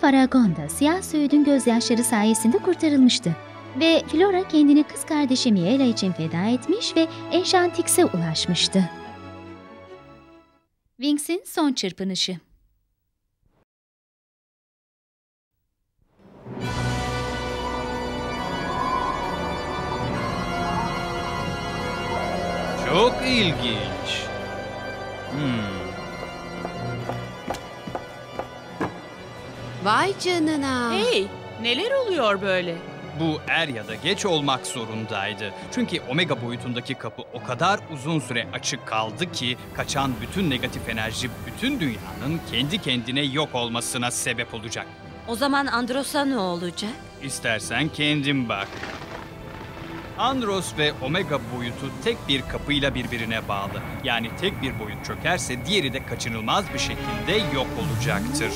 Faragonda siyah söğüdün gözyaşları sayesinde kurtarılmıştı. Ve Flora kendini kız kardeşi Miela için feda etmiş ve Enchantix'e ulaşmıştı. Wings'in son çırpınışı canına. Hey, neler oluyor böyle? Bu er ya da geç olmak zorundaydı. Çünkü omega boyutundaki kapı o kadar uzun süre açık kaldı ki kaçan bütün negatif enerji bütün dünyanın kendi kendine yok olmasına sebep olacak. O zaman Andros'a ne olacak? İstersen kendin bak. Andros ve Omega boyutu tek bir kapıyla birbirine bağlı. Yani tek bir boyut çökerse diğeri de kaçınılmaz bir şekilde yok olacaktır.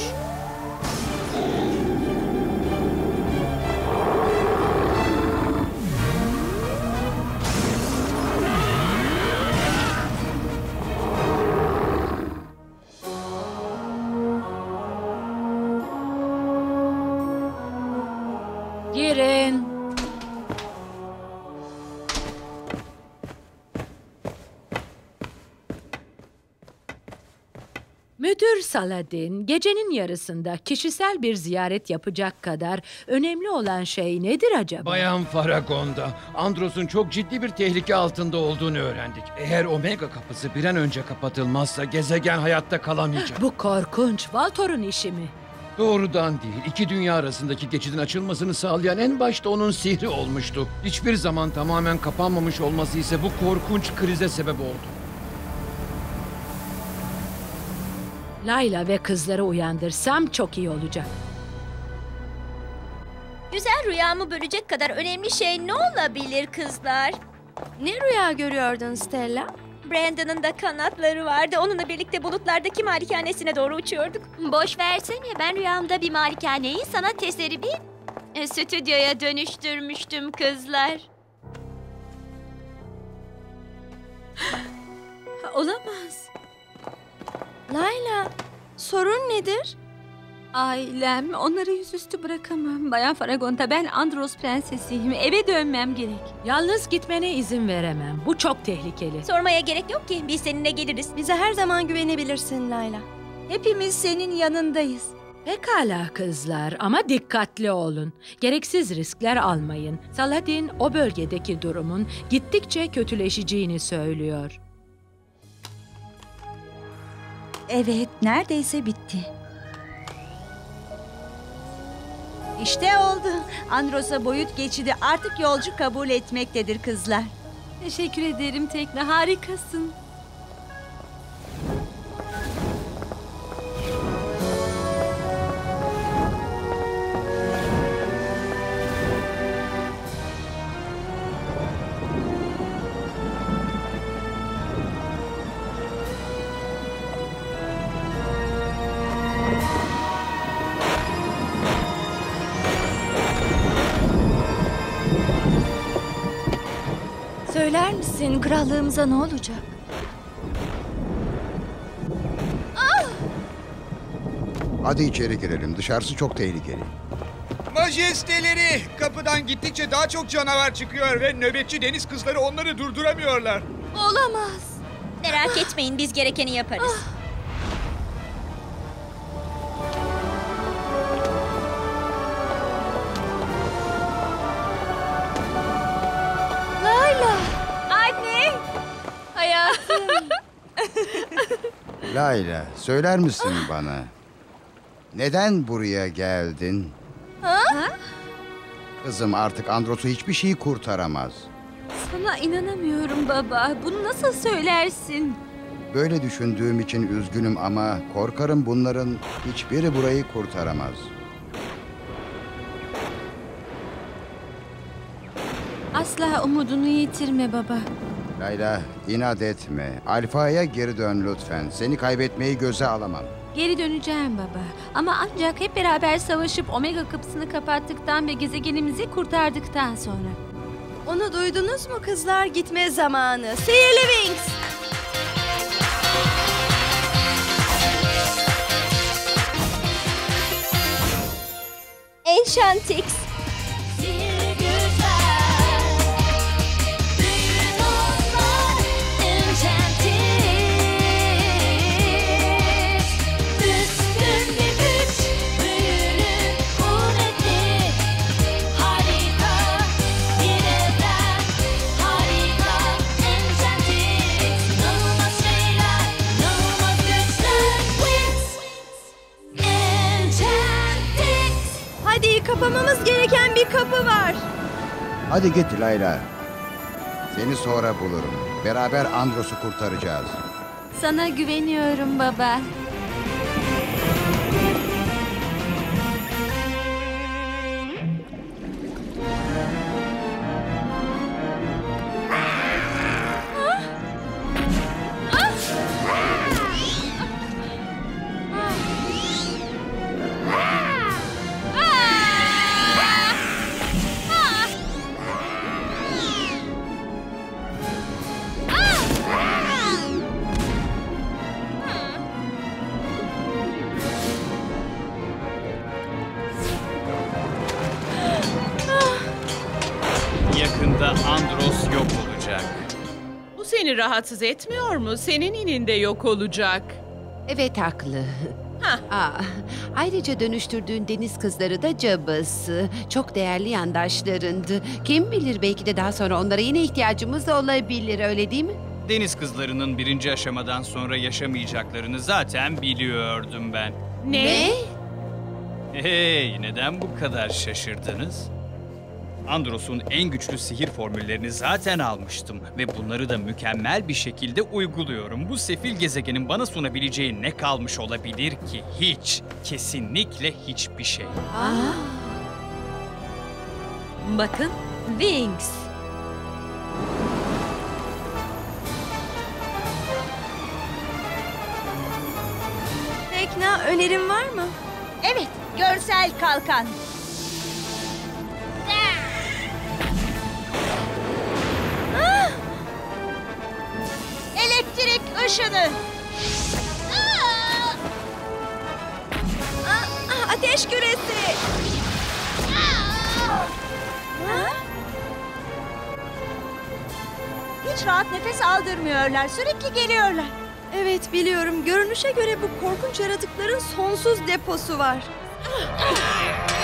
Müdür Saladin, gecenin yarısında kişisel bir ziyaret yapacak kadar önemli olan şey nedir acaba? Bayan Faragonda, Andros'un çok ciddi bir tehlike altında olduğunu öğrendik. Eğer Omega kapısı bir an önce kapatılmazsa gezegen hayatta kalamayacak. Bu korkunç, Valtor'un işi mi? Doğrudan değil, iki dünya arasındaki geçidin açılmasını sağlayan en başta onun sihri olmuştu. Hiçbir zaman tamamen kapanmamış olması ise bu korkunç krize sebep oldu. Layla ve kızları uyandırsam çok iyi olacak. Güzel rüyamı bölecek kadar önemli şey ne olabilir kızlar? Ne rüya görüyordun Stella? Brandon'ın da kanatları vardı. Onunla birlikte bulutlardaki malikanesine doğru uçuyorduk. Boş versene ben rüyamda bir malikaneyi sanat eseri bir e, stüdyoya dönüştürmüştüm kızlar. Olamaz. Layla, sorun nedir? Ailem, onları yüzüstü bırakamam. Bayan Faragon'da ben Andros prensesiyim. Eve dönmem gerek. Yalnız gitmene izin veremem. Bu çok tehlikeli. Sormaya gerek yok ki. Biz seninle geliriz. Bize her zaman güvenebilirsin Layla. Hepimiz senin yanındayız. Pekala kızlar ama dikkatli olun. Gereksiz riskler almayın. Saladin o bölgedeki durumun gittikçe kötüleşeceğini söylüyor. Evet, neredeyse bitti. İşte oldu. Andros'a boyut geçidi artık yolcu kabul etmektedir kızlar. Teşekkür ederim Tekne, harikasın. Krallığımıza ne olacak? Hadi içeri girelim. Dışarısı çok tehlikeli. Majesteleri! Kapıdan gittikçe daha çok canavar çıkıyor ve nöbetçi deniz kızları onları durduramıyorlar. Olamaz. Merak etmeyin biz gerekeni yaparız. Layla, söyler misin bana? Neden buraya geldin? Ha? Kızım artık Andros'u hiçbir şey kurtaramaz. Sana inanamıyorum baba. Bunu nasıl söylersin? Böyle düşündüğüm için üzgünüm ama korkarım bunların hiçbiri burayı kurtaramaz. Asla umudunu yitirme baba. Layla, inat etme. Alfa'ya geri dön lütfen. Seni kaybetmeyi göze alamam. Geri döneceğim baba. Ama ancak hep beraber savaşıp Omega kapısını kapattıktan ve gezegenimizi kurtardıktan sonra. Onu duydunuz mu kızlar? Gitme zamanı. Sihirli Wings. Enchantix. Hadi git Layla. Seni sonra bulurum. Beraber Andros'u kurtaracağız. Sana güveniyorum baba. Rahatsız etmiyor mu? Senin ininde yok olacak. Evet haklı. Hah. Aa, ayrıca dönüştürdüğün deniz kızları da cabası. Çok değerli yandaşlarındı. Kim bilir belki de daha sonra onlara yine ihtiyacımız olabilir öyle değil mi? Deniz kızlarının birinci aşamadan sonra yaşamayacaklarını zaten biliyordum ben. Ne? Hey, neden bu kadar şaşırdınız? Andros'un en güçlü sihir formüllerini zaten almıştım ve bunları da mükemmel bir şekilde uyguluyorum. Bu sefil gezegenin bana sunabileceği ne kalmış olabilir ki? Hiç. Kesinlikle hiçbir şey. Bakın, Wings. Tekna önerin var mı? Evet, görsel kalkan. Elektrik ışını. Ah, ah, ateş küresi. Ha? Hiç rahat nefes aldırmıyorlar. Sürekli geliyorlar. Evet biliyorum. Görünüşe göre bu korkunç yaratıkların sonsuz deposu var.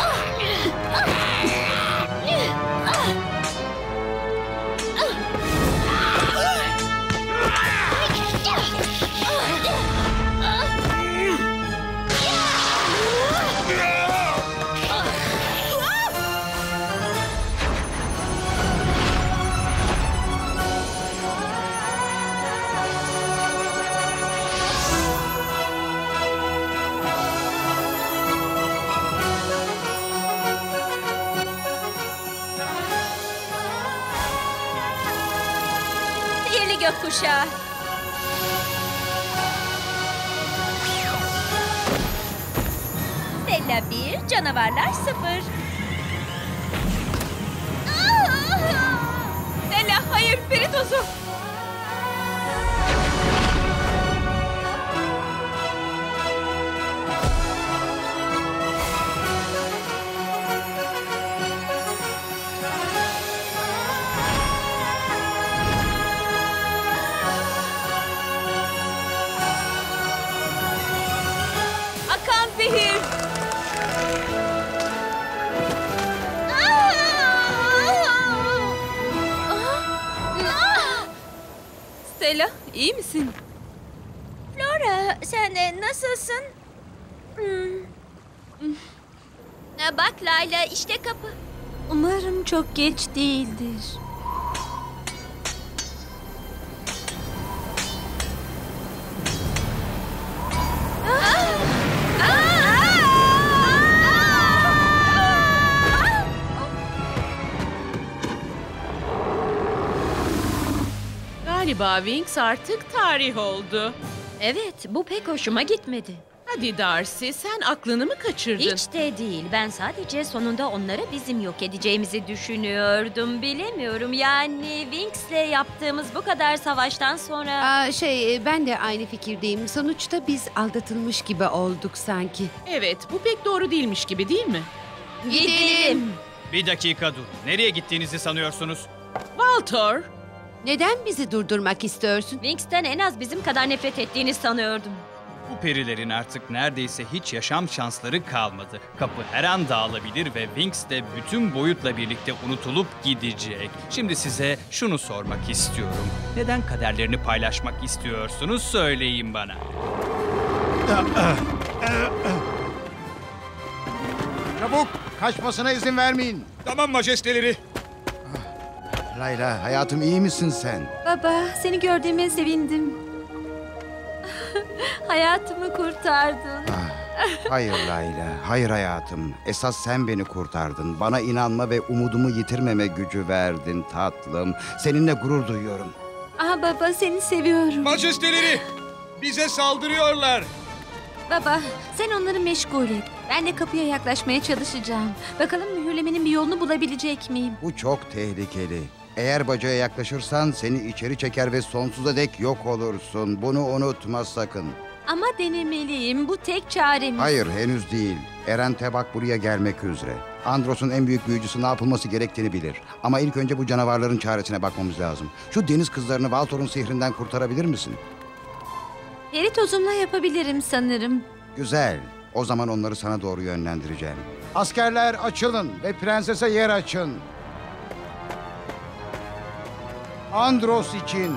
Gökkuşağı. Stella 1, canavarlar 0. Stella hayır, peri. İyi misin? Flora, sen de nasılsın? Hmm. Bak Layla işte kapı. Umarım çok geç değildir. Galiba Wings artık tarih oldu. Evet, bu pek hoşuma gitmedi. Hadi Darcy, sen aklını mı kaçırdın? Hiç de değil. Ben sadece sonunda onları bizim yok edeceğimizi düşünüyordum. Bilemiyorum. Yani Winx'le yaptığımız bu kadar savaştan sonra... Aa, şey ben de aynı fikirdeyim. Sonuçta biz aldatılmış gibi olduk sanki. Evet, bu pek doğru değilmiş gibi değil mi? Gidelim. Bir dakika dur. Nereye gittiğinizi sanıyorsunuz? Walter, Neden bizi durdurmak istiyorsun? Winx'ten en az bizim kadar nefret ettiğini sanıyordum. Bu perilerin artık neredeyse hiç yaşam şansları kalmadı. Kapı her an dağılabilir ve Winx de bütün boyutla birlikte unutulup gidecek. Şimdi size şunu sormak istiyorum. Neden kaderlerini paylaşmak istiyorsunuz söyleyin bana. Çabuk kaçmasına izin vermeyin. Tamam majesteleri. Layla hayatım iyi misin sen? Baba, seni gördüğüme sevindim. Hayatımı kurtardın. Hayır Layla, hayır hayatım. Esas sen beni kurtardın. Bana inanma ve umudumu yitirmeme gücü verdin tatlım. Seninle gurur duyuyorum. Aha baba, seni seviyorum. Majesteleri bize saldırıyorlar. Baba, sen onları meşgul et. Ben de kapıya yaklaşmaya çalışacağım. Bakalım mühürlemenin bir yolunu bulabilecek miyim? Bu çok tehlikeli. Eğer bacaya yaklaşırsan seni içeri çeker ve sonsuza dek yok olursun. Bunu unutma sakın. Ama denemeliyim. Bu tek çaremiz. Hayır henüz değil. Eren Tebak buraya gelmek üzere. Andros'un en büyük büyücüsü ne yapılması gerektiğini bilir. Ama ilk önce bu canavarların çaresine bakmamız lazım. Şu deniz kızlarını Valtor'un sihrinden kurtarabilir misin? Peri tozumla yapabilirim sanırım. Güzel. O zaman onları sana doğru yönlendireceğim. Askerler açılın ve prensese yer açın. Andros için.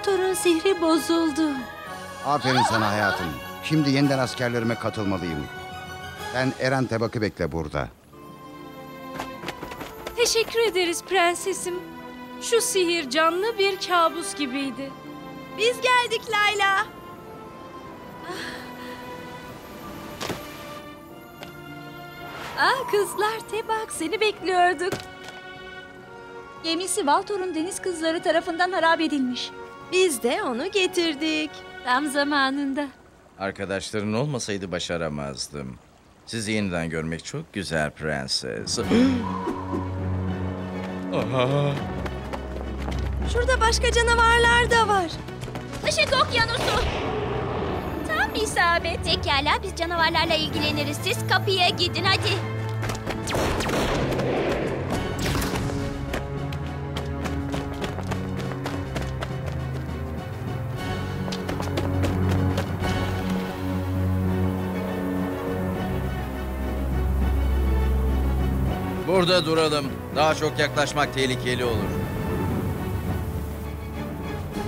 Valtor'un sihri bozuldu. Aferin sana hayatım. Şimdi yeniden askerlerime katılmalıyım. Sen Eren Tebak'ı bekle burada. Teşekkür ederiz prensesim. Şu sihir canlı bir kabus gibiydi. Biz geldik Layla. Ah kızlar Tebak seni bekliyorduk. Gemisi Valtor'un deniz kızları tarafından harap edilmiş. Biz de onu getirdik. Tam zamanında. Arkadaşların olmasaydı başaramazdım. Sizi yeniden görmek çok güzel prenses. Aha. Şurada başka canavarlar da var. Işık okyanusu. Tam isabet. Pekala biz canavarlarla ilgileniriz. Siz kapıya gidin hadi. Burada duralım. Daha çok yaklaşmak tehlikeli olur.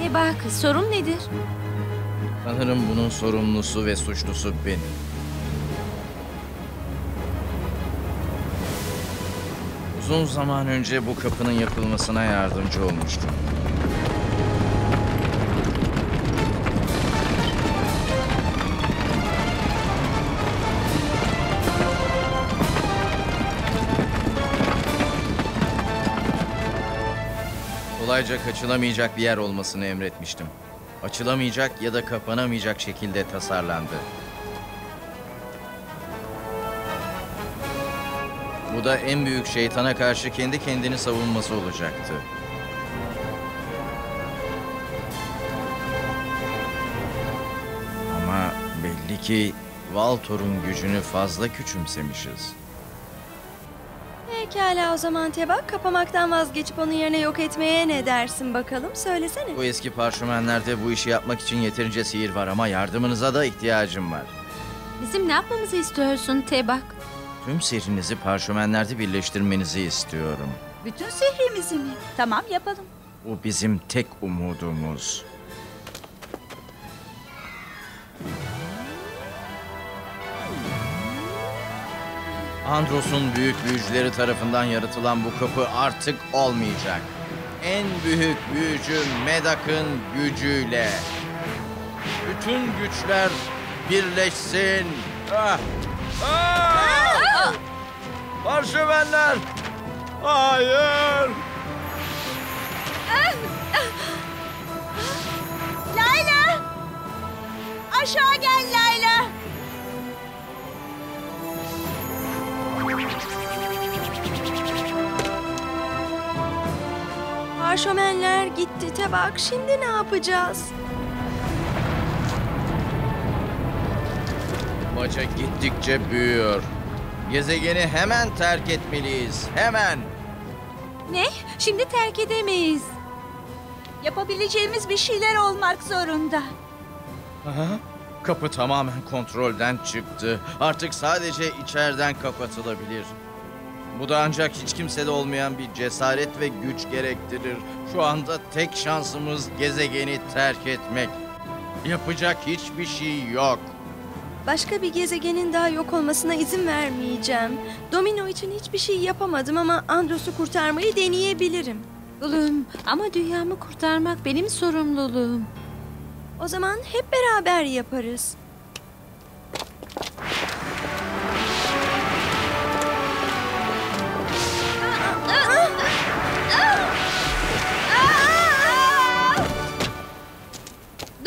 Tebak sorun nedir? Sanırım bunun sorumlusu ve suçlusu benim. Uzun zaman önce bu kapının yapılmasına yardımcı olmuştum. Kolayca kaçılamayacak bir yer olmasını emretmiştim. Açılamayacak ya da kapanamayacak şekilde tasarlandı. Bu da en büyük şeytana karşı kendi kendini savunması olacaktı. Ama belli ki Valtor'un gücünü fazla küçümsemişiz. Pekala o zaman Tebak kapamaktan vazgeçip onun yerine yok etmeye ne dersin bakalım söylesene. Bu eski parşömenlerde bu işi yapmak için yeterince sihir var ama yardımınıza da ihtiyacım var. Bizim ne yapmamızı istiyorsun Tebak? Tüm sihrinizi parşömenlerde birleştirmenizi istiyorum. Bütün sihrimizi mi? Tamam yapalım. Bu bizim tek umudumuz. Andros'un büyük büyücüleri tarafından yaratılan bu kapı artık olmayacak. En büyük büyücü Medak'ın gücüyle. bütün güçler birleşsin. Ah! Ah! Parşömenler! Hayır! Layla! Aşağı gel Parşömenler gitti Tebak. Şimdi ne yapacağız? Maça gittikçe büyüyor. Gezegeni hemen terk etmeliyiz. Hemen. Ne? Şimdi terk edemeyiz. Yapabileceğimiz bir şeyler olmak zorunda. Aha, Kapı tamamen kontrolden çıktı. Artık sadece içeriden kapatılabilir. Bu da ancak hiç kimsede olmayan bir cesaret ve güç gerektirir. Şu anda tek şansımız gezegeni terk etmek. Yapacak hiçbir şey yok. Başka bir gezegenin daha yok olmasına izin vermeyeceğim. Domino için hiçbir şey yapamadım ama Andros'u kurtarmayı deneyebilirim. Oğlum ama dünyamı kurtarmak benim sorumluluğum. O zaman hep beraber yaparız.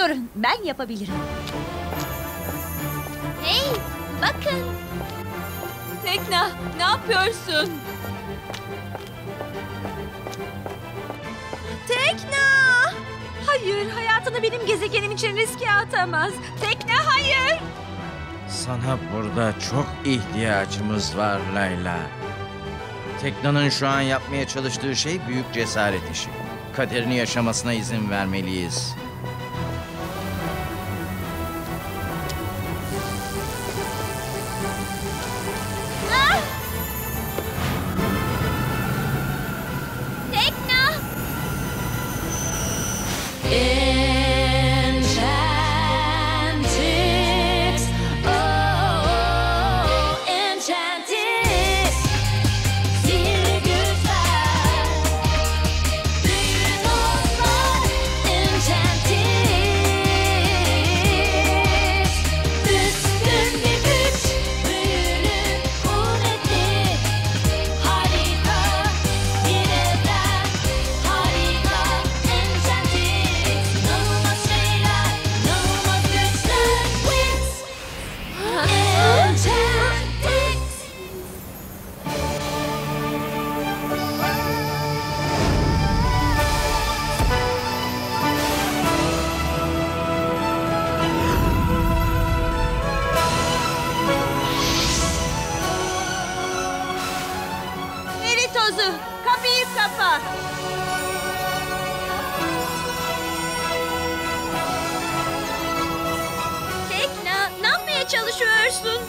Durun ben yapabilirim. Hey bakın. Tekna ne yapıyorsun? Tekna! Hayır hayatını benim gezegenim için riske atamaz. Tekna hayır. Sana burada çok ihtiyacımız var Layla. Tekna'nın şu an yapmaya çalıştığı şey büyük cesaret işi. Kaderini yaşamasına izin vermeliyiz. Kapıyı kapa. Tekna ne yapmaya çalışıyorsun?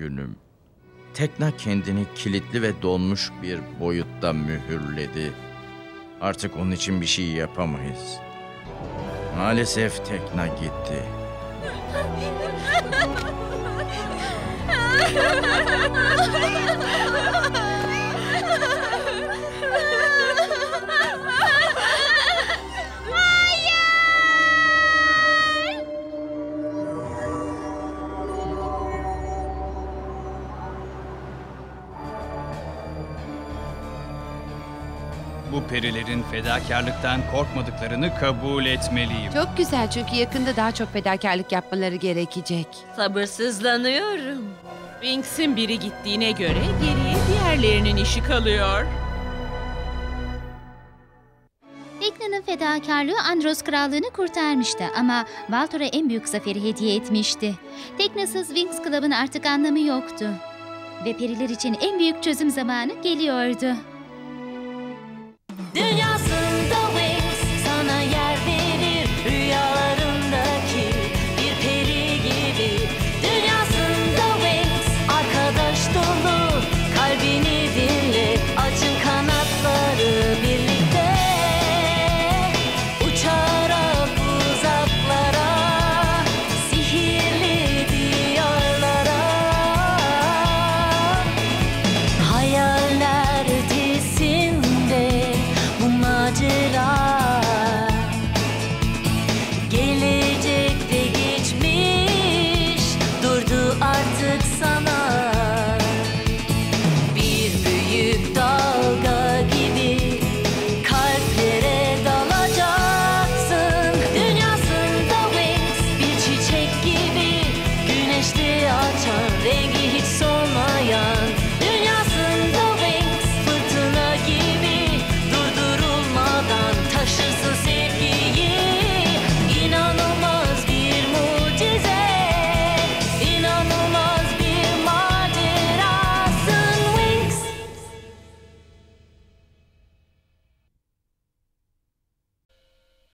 Üzgünüm. Tekna kendini kilitli ve donmuş bir boyutta mühürledi. Artık onun için bir şey yapamayız. Maalesef Tekna gitti. Bu perilerin fedakarlıktan korkmadıklarını kabul etmeliyim. Çok güzel çünkü yakında daha çok fedakarlık yapmaları gerekecek. Sabırsızlanıyorum. Winx'in biri gittiğine göre geriye diğerlerinin işi kalıyor. Tekna'nın fedakarlığı Andros krallığını kurtarmıştı ama Valtor'a en büyük zaferi hediye etmişti. Teknasız Wings Club'ın artık anlamı yoktu. Ve periler için en büyük çözüm zamanı geliyordu. gelir.